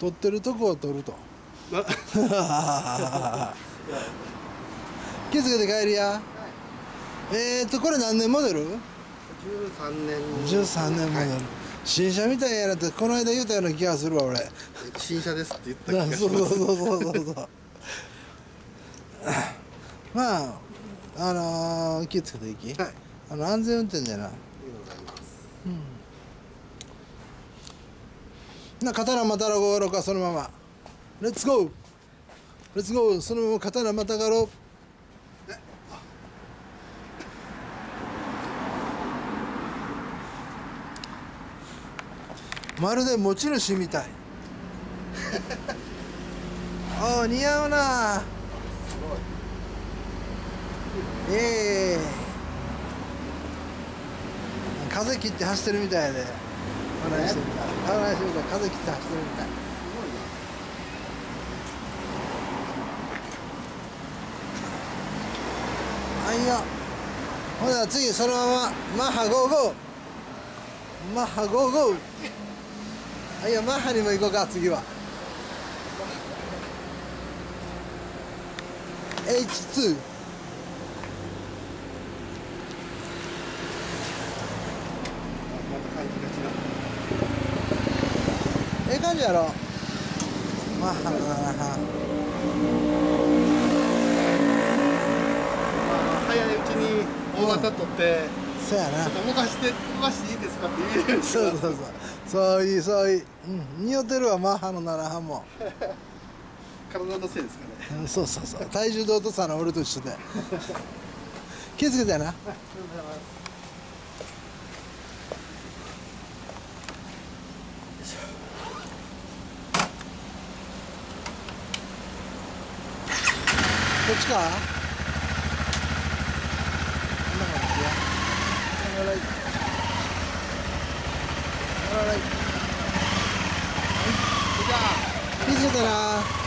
撮ってるとこを撮ると。気をつけて帰りや、えーとこれ何年モデル13年。13年モデル、はい。新車みたいやなってこの間言うたような気がするわ俺。新車ですって言った気がし そうそうそうそうそう まああのー、気をつけていき、はい。あの安全運転じゃな。ありがとうございますな刀またがろうかそのまま。レッツゴーレッツゴーそのまま刀またがろう。まるで持ち主みたい。おお似合うな。ええ。風切って走ってるみたいで。話してみた話してみた風切って走ってるみた。いはいよほな次そのままマッハゴーゴーマッハゴーゴーはいよマッハにも行こうか次は H2 また感じが違うええ感じやろ。マッハの7波早いうちに大型取って、そやな。ちょっと動かして動かしていいですかって言えるそうそうそう。そういうそういううん。似合ってるわマッハの7波も。体のせいですかね。うんそうそうそう。体重で落とさな俺と一緒で。気をつけてやなこっちか？こんな感じや。オーライオーライじゃあ気をつけてな